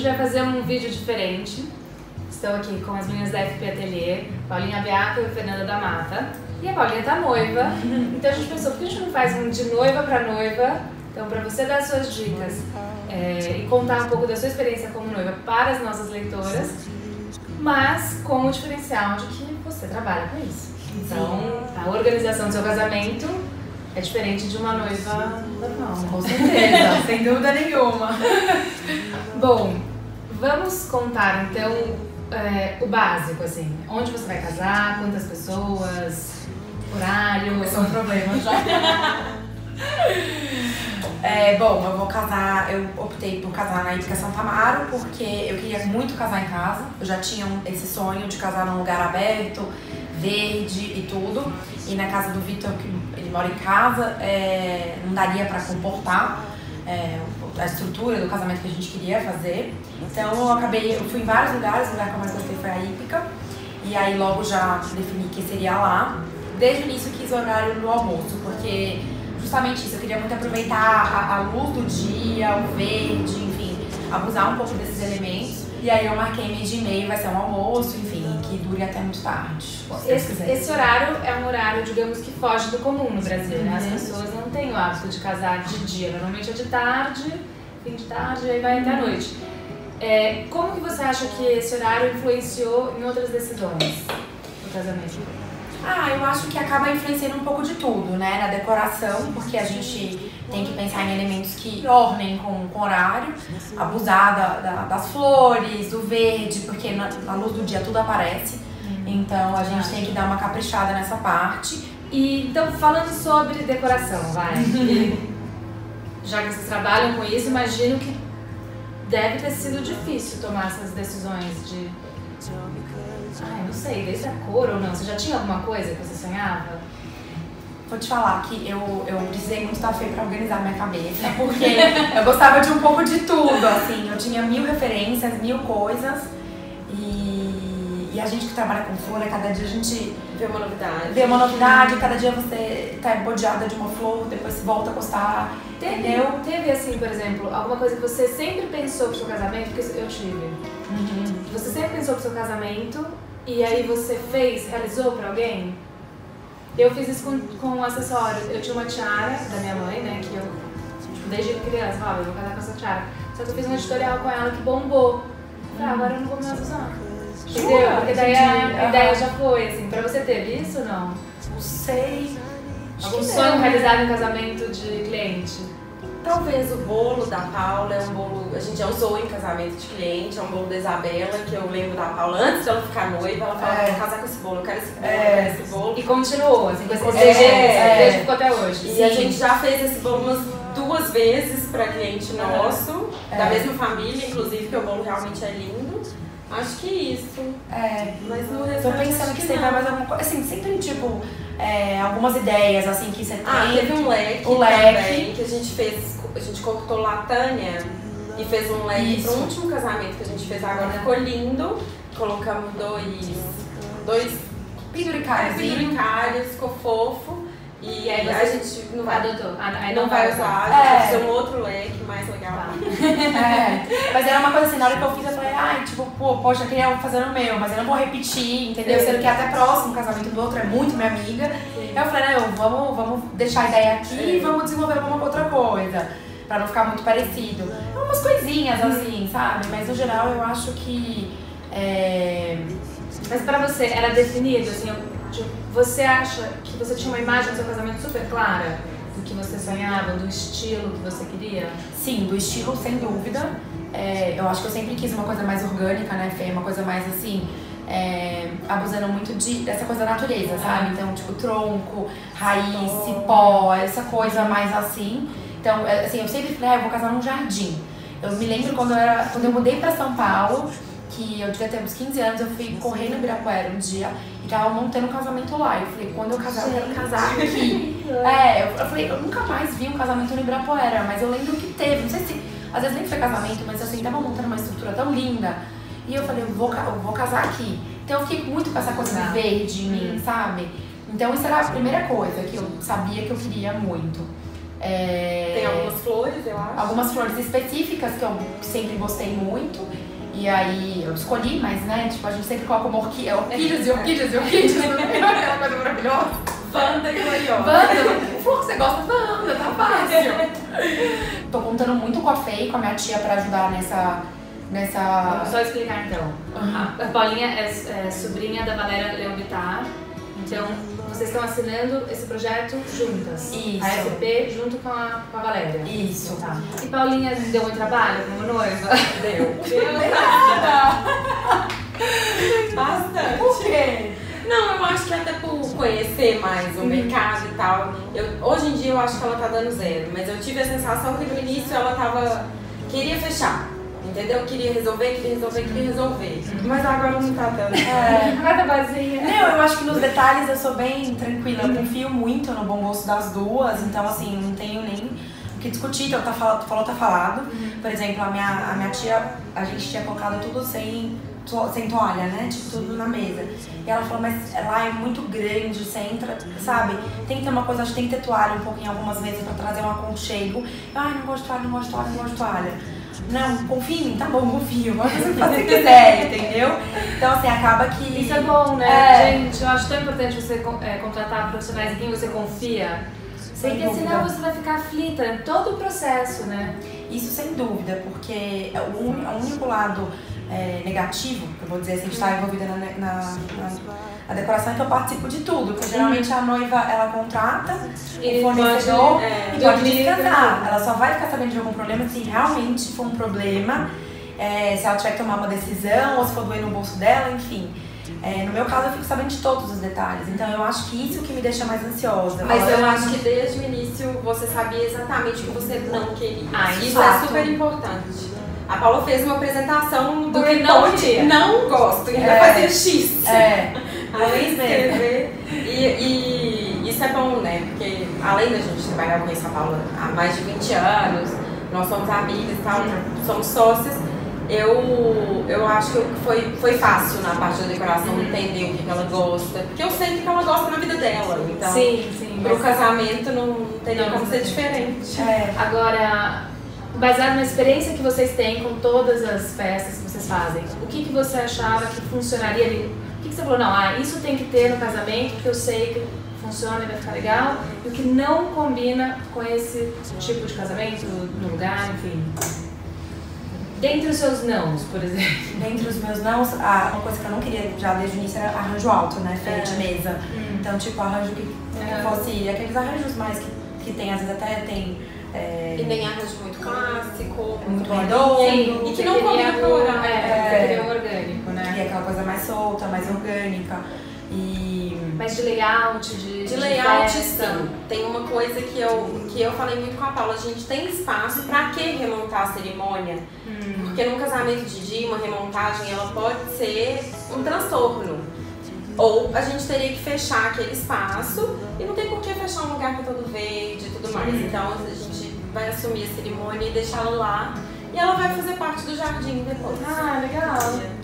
gente vai fazer um vídeo diferente. Estou aqui com as meninas da FP Atelier, Paulinha Beato e Fernanda da Mata. E a Paulinha tá noiva, então a gente pensou, por que a gente não faz um de noiva para noiva? Então, para você dar suas dicas é, e contar um pouco da sua experiência como noiva para as nossas leitoras, mas com o diferencial de que você trabalha com isso. Então, a organização do seu casamento é diferente de uma noiva normal. Com certeza, sem dúvida nenhuma. Bom, vamos contar então é, o básico, assim. Onde você vai casar, quantas pessoas, horário. Esse é um problema já. É, bom, eu vou casar, eu optei por casar na Ípica Santa Amaro porque eu queria muito casar em casa. Eu já tinha esse sonho de casar num lugar aberto, verde e tudo. E na casa do Vitor, que ele mora em casa, é, não daria pra comportar é, a estrutura do casamento que a gente queria fazer. Então eu acabei, eu fui em vários lugares, o lugar que eu mais gostei foi a Ípica. E aí logo já defini que seria lá. Desde o início quis o horário do almoço, porque justamente isso, eu queria muito aproveitar a, a luz do dia, o verde, enfim, abusar um pouco desses elementos. E aí eu marquei meio de e-mail, vai ser um almoço, enfim, dure até muito tarde. Esse, esse horário é um horário, digamos que foge do comum no Brasil, né? As Uhum. pessoas não têm o hábito de casar de dia, normalmente é de tarde, fim de tarde, e aí vai até a noite. É, como que você acha que esse horário influenciou em outras decisões do casamento? Ah, eu acho que acaba influenciando um pouco de tudo, né? Na decoração, porque a gente tem que pensar em elementos que ornem com, com horário, abusar da- da- das flores, do verde, porque na, na luz do dia tudo aparece. Então a gente tem que dar uma caprichada nessa parte. E então, falando sobre decoração, vai. Já que vocês trabalham com isso, imagino que deve ter sido difícil tomar essas decisões de. Ai, não sei, desde a cor ou não. Você já tinha alguma coisa que você sonhava? Vou te falar que eu, eu precisei muito da Fê pra organizar minha cabeça, porque eu gostava de um pouco de tudo, assim. Eu tinha mil referências, mil coisas. E, e a gente que trabalha com flor, né, cada dia a gente Ver uma novidade. vê uma novidade, cada dia você tá embodeada de uma flor, depois volta a gostar, Teve, entendeu? teve, assim, por exemplo, alguma coisa que você sempre pensou pro seu casamento? Porque eu tive. Uhum. Você sempre pensou pro seu casamento e aí você fez, realizou pra alguém? Eu fiz isso com, com acessórios. Eu tinha uma tiara da minha mãe, né? Que eu, tipo, desde criança, falava, eu vou casar com essa tiara. Só que eu fiz um editorial com ela que bombou. Falei, ah, agora eu não vou mais usar. Entendeu? Porque daí a ideia já foi, assim. Pra você teve isso ou não? Não sei. Algum sonho realizado em casamento de cliente? Talvez o bolo da Paula é um bolo. A gente já usou em casamento de cliente, é um bolo da Isabela, que eu lembro da Paula antes dela ficar noiva, ela falava, É. vou casar com esse bolo, eu quero esse bolo, É. eu quero esse bolo. E continuou, assim, com esse É, é. desejo ficou até hoje. E a Sim. gente já fez esse bolo umas duas vezes pra cliente nosso, É. da mesma família, inclusive, que o bolo realmente é lindo. Acho que isso. É, Mas no tô pensando que que sempre não. vai mais alguma coisa. Assim, sempre tipo, é, algumas ideias assim que você tem. Ah, teve um leque O leque. também que a gente fez, a gente cortou latânia e fez um leque pro último casamento que a gente fez agora, ficou lindo. Colocamos dois, dois Penduricários. penduricários, ficou fofo. E aí a gente não vai, Adotou. Ah, aí não vai usar, É. vai fazer um outro leque mais legal. Tá. É, mas era uma coisa assim, na hora que eu fiz, eu falei, ai, tipo, pô, poxa, eu queria fazer no meu, mas eu não vou repetir, entendeu? Sim. Sendo que até próximo o casamento do outro é muito minha amiga. Sim. Eu falei, não, vamos, vamos deixar a ideia aqui É. e vamos desenvolver alguma outra coisa. Pra não ficar muito parecido. Umas coisinhas assim, sabe? Mas no geral eu acho que. É... Mas pra você, era definido, assim, eu- tipo, você acha que você tinha uma imagem do seu casamento super clara? Do que você sonhava, do estilo que você queria? Sim, do estilo, sem dúvida. É, eu acho que eu sempre quis uma coisa mais orgânica, né, Fê? Uma coisa mais assim. é, abusando muito de, dessa coisa da natureza, sabe? Então, tipo, tronco, raiz, cipó, essa coisa mais assim. Então, é, assim, eu sempre falei, ah, eu vou casar num jardim. Eu me lembro quando eu, era, quando eu mudei pra São Paulo, que eu devia ter uns 15 anos, eu fui correr no Ibirapuera um dia e tava montando um casamento lá. Eu falei, quando eu casar, eu quero casar aqui. É, eu, eu falei, eu nunca mais vi um casamento no Ibirapuera, mas eu lembro que teve, não sei se, às vezes nem foi casamento, mas assim, tava montando uma estrutura tão linda. E eu falei, eu vou, eu vou casar aqui. Então eu fiquei muito com essa coisa do verde em mim, sabe? Então isso era a primeira coisa que eu sabia que eu queria muito. É, Tem algumas flores, eu acho. algumas flores específicas que eu sempre gostei muito. E aí eu escolhi, mas né, tipo, a gente sempre coloca uma orqui- orquídeas e orquídeas e orquídeas, né? aquela coisa maravilhosa. Wanda e gloriosa. Wanda, flor que você gosta, Wanda, tá fácil. Tô contando muito com a Fê e com a minha tia pra ajudar nessa. nessa. Vamos só explicar então. A a Paulinha é, é sobrinha da Valéria Leão Bittar. Então, vocês estão assinando esse projeto juntas. Isso. A FP junto com a, com a Valéria. Isso. Tá. E Paulinha deu muito trabalho como noiva? Deu. Bastante. Por quê? Não, eu acho que até por conhecer mais o mercado e tal. Eu, hoje em dia eu acho que ela tá dando zero, mas eu tive a sensação que no início ela tava. queria fechar. Entendeu? Queria resolver, queria resolver, queria resolver. Mas agora não tá dando. É. Cada vazia. Não, eu acho que nos detalhes eu sou bem tranquila, eu confio muito no bom gosto das duas, então assim, não tenho nem o que discutir, então tá falado, falou, tá falado. Por exemplo, a minha, a minha tia, a gente tinha colocado tudo sem, to- sem toalha, né? Tipo, tudo na mesa. E ela falou, mas lá é muito grande, você entra, sabe? Tem que ter uma coisa, acho que tem que ter toalha um pouquinho algumas vezes pra trazer um aconchego. Ai, não gosto de toalha, não gosto de toalha, não gosto de toalha. Não, confia em mim, tá bom, confio, fazer o que você quiser, entendeu? Então assim, acaba que. Isso é bom, né? É. Gente, eu acho tão importante você é, contratar profissionais em quem você confia. Sem Porque dúvida. senão você vai ficar aflita em todo o processo, né? Isso sem dúvida, porque o, uni- o único lado é, negativo, eu vou dizer assim, de estar envolvida na, na, na- na decoração é que eu participo de tudo. Porque geralmente a noiva ela contrata o fornecedor é, e pode dormir descansar. Ela só vai ficar sabendo de algum problema se realmente for um problema, é, se ela tiver que tomar uma decisão ou se for doer no bolso dela, enfim. É, no meu caso, eu fico sabendo de todos os detalhes. Então, eu acho que isso que me deixa mais ansiosa. Mas eu acho que desde o início você sabia exatamente o que você não queria. Ah, isso fato. é super importante. A Paula fez uma apresentação Do que não. Não gosto, ainda É. fazer X. É, Além de mesmo. escrever. E, e isso é bom, né? Porque além da gente trabalhar, eu conheço a Paula há mais de 20 anos, nós somos amigas e tal, somos sócias. Eu, eu acho que foi, foi fácil na parte da decoração entender o que, que ela gosta. Porque eu sei o que ela gosta na vida dela. Então, sim, sim. pro mas- casamento não, não tem nem Não, como ser diferente. é. Agora, baseado na experiência que vocês têm com todas as festas que vocês fazem, o que, que você achava que funcionaria ali? Que, que você falou? Não, ah, isso tem que ter no casamento porque eu sei que funciona e vai ficar legal. E o que não combina com esse tipo de casamento, no lugar, enfim. Dentre os seus nãos, por exemplo. Dentre os meus nãos, a- uma coisa que eu não queria já desde o início era arranjo alto, né? Feio de mesa. Então, tipo, arranjo que É. fosse aqueles arranjos mais que, que tem, às vezes até tem. é, E nem arranjo muito clássico, Muito bolinha. redondo. E que não combina com o horário. É, É. você queria um orgânico, que né? é aquela coisa mais solta, mais orgânica. E. Mas de layout, de. De layout, sim. Tem uma coisa que eu, que eu falei muito com a Paula, a gente tem espaço pra que remontar a cerimônia? Porque num casamento de dia, uma remontagem, ela pode ser um transtorno. Ou a gente teria que fechar aquele espaço e não tem por que fechar um lugar que é todo verde e tudo mais. Então a gente vai assumir a cerimônia e deixá-la lá. E ela vai fazer parte do jardim depois. Ah, legal.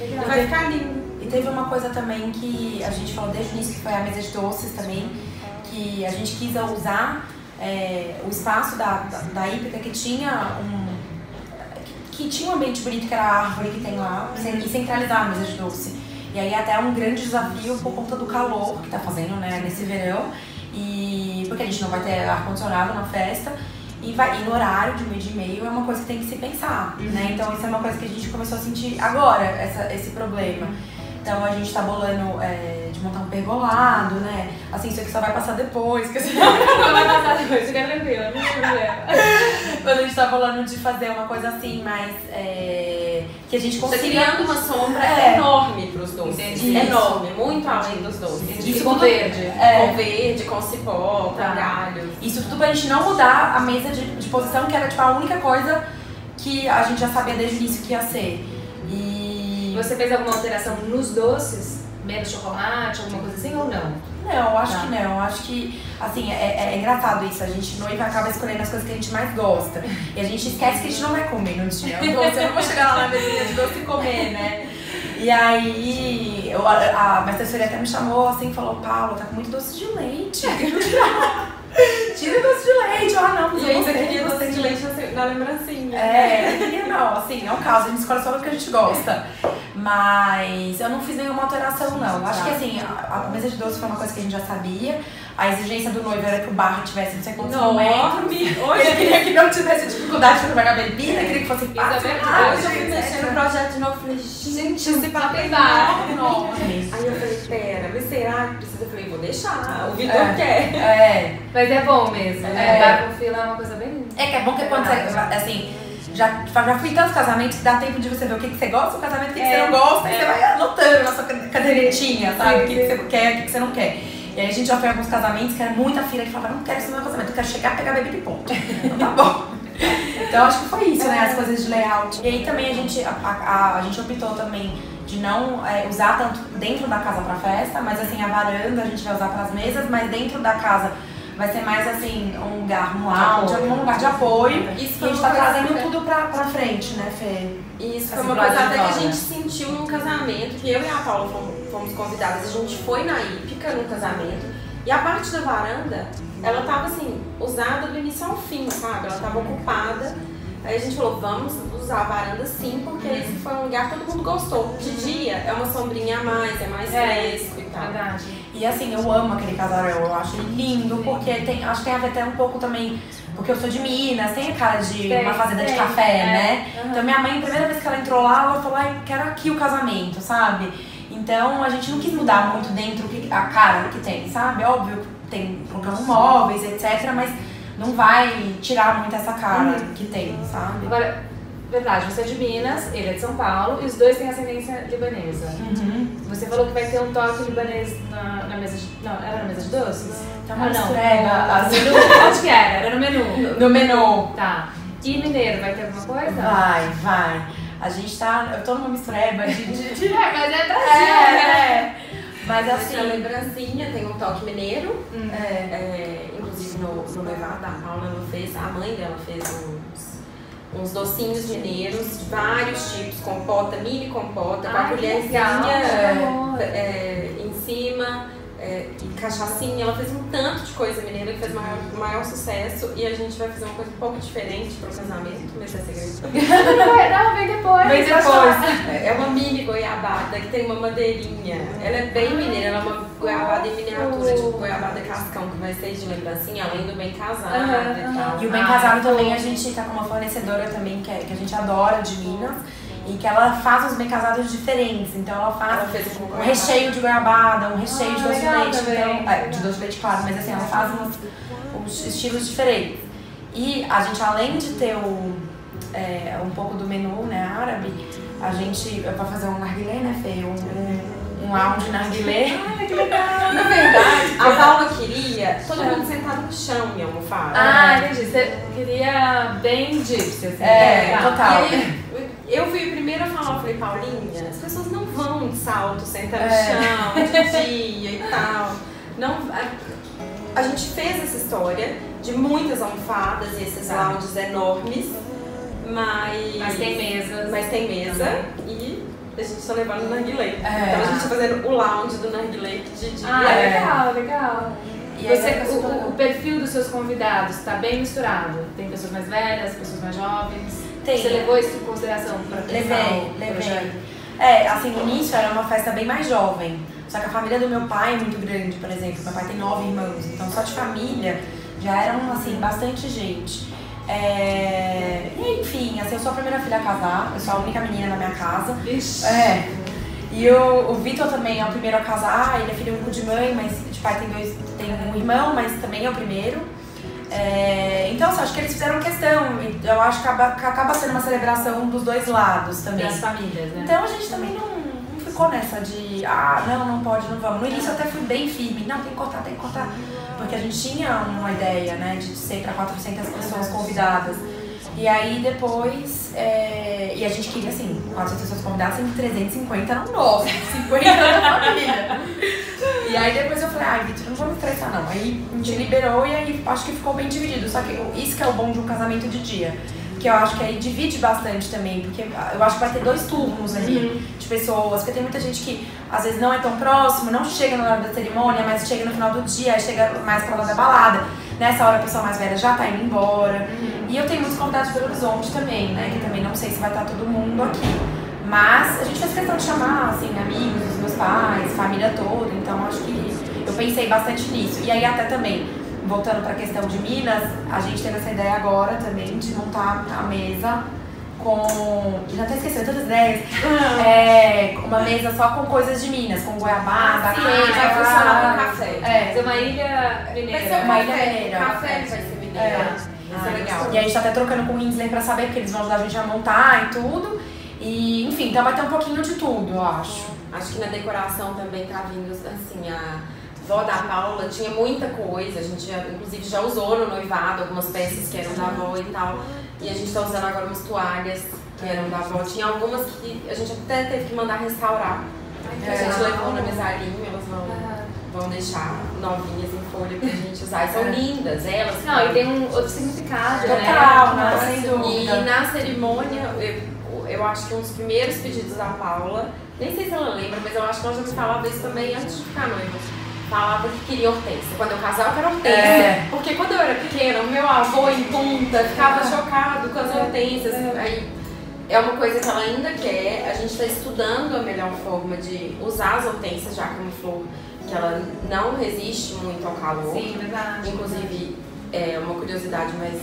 E legal. vai ficar lindo. E teve uma coisa também que a gente falou desde o início, que foi a mesa de doces também, que a gente quis usar é, o espaço da, da, da hípica que tinha um. Que, que tinha um ambiente bonito, que era a árvore que tem lá, e centralizar a mesa de doce. E aí até é um grande desafio por conta do calor que tá fazendo, né, nesse verão. E porque a gente não vai ter ar-condicionado na festa. E, vai, e no horário de meio de meio é uma coisa que tem que se pensar, né? Então isso é uma coisa que a gente começou a sentir agora, essa, esse problema. Então a gente tá bolando é, de montar um pergolado, né? Assim, isso aqui só vai passar depois, que assim, Não vai passar depois, fica tranquila, não tem problema. quando a gente tá bolando de fazer uma coisa assim, mais. é, que a gente Tá consiga. criando uma sombra É. enorme pros doces. Entendi. Enorme, muito além dos doces. Isso com verde. É. Com verde, com cipó, Tá. com galhos. Isso tudo pra gente não mudar a mesa de, de posição, que era tipo a única coisa que a gente já sabia desde o início que ia ser. E. Você fez alguma alteração nos doces? Menos chocolate, alguma coisa assim ou não? Não, eu acho Tá. que não. Eu acho que, assim, é, é engraçado isso. A gente noiva acaba escolhendo as coisas que a gente mais gosta. E a gente esquece que a gente não vai comer no dia. O doce, eu não vou chegar lá na mesinha de doce e comer, né? E aí, eu, a, a assessoria até me chamou assim e falou: Paulo, tá com muito doce de leite. Tira o doce de leite. Ah, não, mas na lembrancinha. É, não, assim, é um caso, a gente escolhe só o que a gente gosta. Mas eu não fiz nenhuma alteração, não. Acho que assim, a, a mesa de doce foi uma coisa que a gente já sabia. A exigência do noivo era que o barro tivesse não sei quantos momentos. Hoje Ele queria que não tivesse dificuldade para pagar bebida, queria que fosse fácil. verdade. Ah, Hoje eu fui mexer no projeto de novo e falei, gente, esse papo é. Aí eu falei, pera, mas será que precisa? Eu falei, vou deixar, o Vitor É. quer. É. Mas é bom mesmo, né? É. Bar com fila é uma coisa bem. É que é bom que quando você, assim, já, já fui em tantos casamentos que dá tempo de você ver o que, que você gosta do casamento, o que, que É, você não gosta, e é. você vai anotando na sua cadernetinha, sabe? O que, que você quer, o que, que você não quer. E aí a gente já foi em alguns casamentos que era muita fila, e falava, não quero isso no meu casamento, eu quero chegar, pegar bebida e ponto. Então tá bom. Então acho que foi isso, né? As coisas de layout. E aí também a gente, a, a, a gente optou também de não é, usar tanto dentro da casa pra festa, mas assim, a varanda a gente vai usar pras mesas, mas dentro da casa vai ser mais assim, um lugar, um apoio. um lugar de apoio. Isso E a gente tá trazendo que- tudo pra, pra frente, né, Fê? Isso foi uma coisa até que a gente sentiu num casamento, que eu e a Paula fomos, fomos convidadas, a gente foi na hípica num casamento, e a parte da varanda, ela tava assim, usada do início ao fim, sabe? Ela tava ocupada. Aí a gente falou, vamos usar a varanda sim, porque esse foi um lugar que todo mundo gostou. De dia é uma sombrinha a mais, é mais É, fresco e tal. Verdade. E assim, eu amo aquele casarão, eu acho ele lindo, porque tem, acho que tem a ver até um pouco também, porque eu sou de Minas, tem a cara de uma fazenda de café, é. né? Então minha mãe, a primeira vez que ela entrou lá, ela falou, ai, quero aqui o casamento, sabe? Então a gente não quis mudar muito dentro a cara que tem, sabe? Óbvio tem colocando móveis, etc, mas não vai tirar muito essa cara Uhum. que tem, sabe? Agora, verdade, você é de Minas, ele é de São Paulo, e os dois têm ascendência libanesa. Uhum. Você falou que vai ter um toque libanês na, na mesa de. Não, era na mesa de doces? Tá ah, não. No assim. menu, onde que era? Era no menu. No menu. Tá. E mineiro, vai ter alguma coisa? Vai, vai. A gente tá. Eu tô numa mistureba de. de, de- É, mas é Brasil, É, né? é. Mas Essa assim. lembrancinha tem um toque mineiro, Hum. É, É, inclusive no, no noivado da Paula, ela fez, a mãe dela fez uns, uns docinhos mineiros, vários tipos, compota, mini compota, com a colherzinha é, em cima, é, e cachaçinha. Ela fez um tanto de coisa mineira que fez maior, maior sucesso e a gente vai fazer uma coisa um pouco diferente pro casamento, mas é segredo. Não, vem depois. Vem depois. É uma mini goiabada que tem uma madeirinha. Ela é bem mineira, ela é uma goiabada em miniatura, tipo goiabada cascão, que vai ser de lembrancinha, além do bem casado Aham, e tal. E o Bem Ah, Casado também a gente tá com uma fornecedora também que, é- que a gente adora de Minas e que ela faz uns bem casados diferentes. Então ela faz Ela um goiabada. recheio de goiabada, um recheio de Ah, doce de leite. também. Então, é, de doce de leite, claro, mas assim, ela faz uns, uns estilos diferentes. E a gente, além de ter o, é, um pouco do menu né, árabe, a gente vai fazer um narguilé, né, Fê? Um, um, um lounge narguilé. Ai, que legal. Na verdade, a Paula queria todo mundo sentado no chão em almofada. Ah, entendi. Você queria bem gypsy, assim. É, Tá. total. E aí, eu fui falei, Paulinha, as pessoas não vão de salto, sentar no É. chão, de dia e tal. Não, a, a gente fez essa história de muitas almofadas e esses Tá. lounges enormes, mas... Mas tem mesas. Mas tem mesa e a gente tá levando o narguilé. É. Então a gente tá fazendo o lounge do narguilé de dia. Ah, É. legal, legal. E Você, super o, legal. o perfil dos seus convidados está bem misturado. Tem pessoas mais velhas, pessoas mais jovens. Tem. Você levou isso em consideração para Levei, levei. É, assim, no início era uma festa bem mais jovem. Só que a família do meu pai é muito grande, por exemplo. Meu pai tem nove irmãos, então só de família já eram, assim, bastante gente. É... Enfim, assim, eu sou a primeira filha a casar, eu sou a única menina na minha casa. Vixe. É. E o, o Vitor também é o primeiro a casar, ele é filho único de mãe, mas de pai tem dois, tem um irmão, mas também é o primeiro. É, então, assim, acho que eles fizeram questão, eu acho que acaba, que acaba sendo uma celebração dos dois lados também. Das famílias, né? Então a gente também não, não ficou nessa de, ah, não, não pode, não vamos. No início eu até fui bem firme, não, tem que cortar, tem que cortar. Porque a gente tinha uma ideia, né, de ser para 400 pessoas convidadas. E aí depois, é, e a gente queria assim, 400 pessoas convidadas, sendo 350 eram nossos, 50 era da família. E aí depois eu falei, ai, Vitor, não vou me estressar não. Aí a gente liberou e aí acho que ficou bem dividido. Só que isso que é o bom de um casamento de dia. Que eu acho que aí divide bastante também, porque eu acho que vai ter dois turnos ali de pessoas, porque tem muita gente que às vezes não é tão próximo, não chega na hora da cerimônia, mas chega no final do dia, aí chega mais pra hora da balada. Nessa hora a pessoa mais velha já tá indo embora. E eu tenho muitos convidados de Belo Horizonte também, né? Que também não sei se vai estar todo mundo aqui. Mas a gente fez questão de chamar, assim, amigos, os meus pais, família toda. Então acho que eu pensei bastante nisso. E aí até também, voltando pra questão de Minas, a gente teve essa ideia agora também de montar a mesa com. Já até esqueci todas as ideias. É, uma mesa só com coisas de Minas, com goiabada, Ah, sim, queijo, vai funcionar ah, com café. É. Uma ilha Vai ser mineira. um Uma ilha mineira. Café vai ser. É. Isso é legal. E a gente tá até trocando com o Winsler pra saber, porque eles vão ajudar a gente a montar e tudo. E, enfim, então vai ter um pouquinho de tudo, eu acho. Acho que na decoração também tá vindo, assim, a vó da Paula tinha muita coisa. A gente, já, inclusive, já usou no noivado algumas peças que eram da avó e tal. E a gente tá usando agora umas toalhas que eram da avó. Tinha algumas que a gente até teve que mandar restaurar. Que a gente levou na mesarinha, elas vão, vão deixar novinhas em folha pra gente usar. E são lindas, elas. Não, e tem um outro significado, Total, né? né? Sem dúvida. E na cerimônia, eu, eu acho que um dos primeiros pedidos da Paula, nem sei se ela lembra, mas eu acho que ela já me falava isso também antes de ficar noiva. Falava que queria hortência. Quando eu casava, eu quero hortência. É. Porque quando eu era pequena, o meu avô em punta ficava chocado com as hortênsias. Aí é uma coisa que ela ainda quer. A gente está estudando a melhor forma de usar as hortênsias já como flor, que ela não resiste muito ao calor. Sim, verdade. Inclusive, é uma curiosidade, mas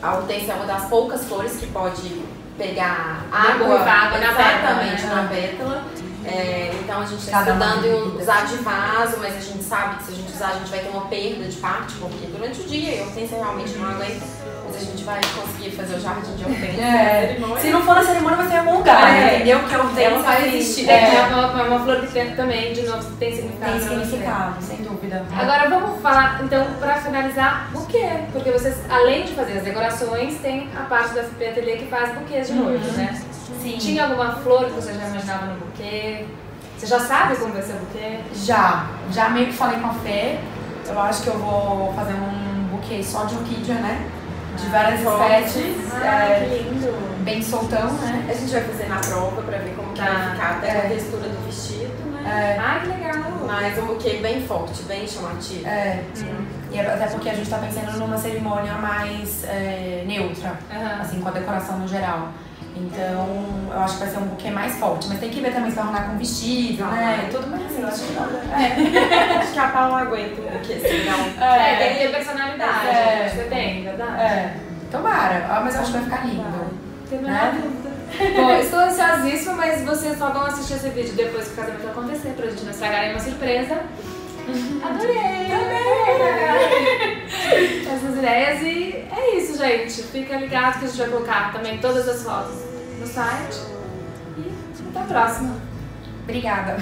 a hortência é uma das poucas flores que pode pegar água água na exatamente na né? pétala. É, então a gente está estudando em usar de vaso, mas a gente sabe que se a gente usar a gente vai ter uma perda de parte, porque durante o dia a hortência realmente não aguenta, mas a gente vai conseguir fazer o jardim de hortência. É. cerimônia. Se não for na cerimônia, vai ser em algum lugar, É. entendeu? Porque eu tenho Ela vai assim, existir. É, É, uma, uma flor que tem, também, de novo, tem significado. tem significado, sem dúvida. Agora vamos falar, então, pra finalizar, buquê. Porque vocês, além de fazer as decorações, tem a parte da FP Ateliê que faz buquês de noivo, né? Sim. Tinha alguma flor que você já imaginava no buquê? Você já sabe como vai ser o buquê? Já, já meio que falei com a Fê. Eu acho que eu vou fazer um buquê só de orquídea, né? De várias espécies. Ah, é, que lindo! bem soltão, né? A gente vai fazer na prova pra ver como Tá. vai ficar, até É. a textura do vestido, né? É, Ai, que legal! Mas um buquê bem forte, bem chamativo. é. E até porque a gente tá pensando numa cerimônia mais é, neutra, Aham. assim, com a decoração no geral. Então, eu acho que vai ser um buquê mais forte. Mas tem que ver também se vai ornar com vestido, Ah, né? é. Tudo mais assim, eu acho que é. Acho que a Paula aguenta um buquê assim, não. É, tem que ter personalidade. É. Você tem, verdade? É. Tomara, Ah, mas eu acho que vai ficar lindo. Não tem Né? Bom, estou ansiosíssima, mas vocês só vão assistir esse vídeo depois que o casamento acontecer, pra gente não estragar nenhuma surpresa. Adorei! Também! Essas ideias e é gente. Fica ligado que a gente vai colocar também todas as fotos no site. E até a próxima. Obrigada.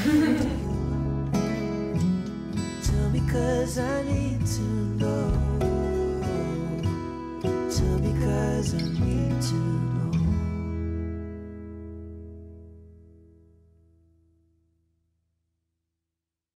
Tell me cause I need to know. Tell me cause I need to know.